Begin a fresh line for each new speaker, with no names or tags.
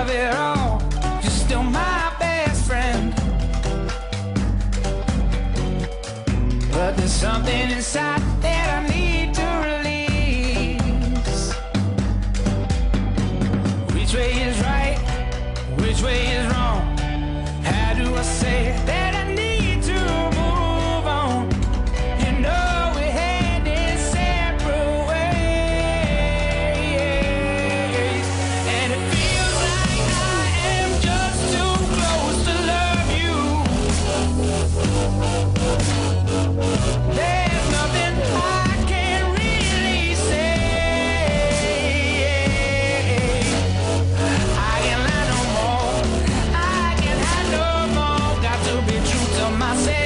of it all. You're still my best friend. But there's something inside I said.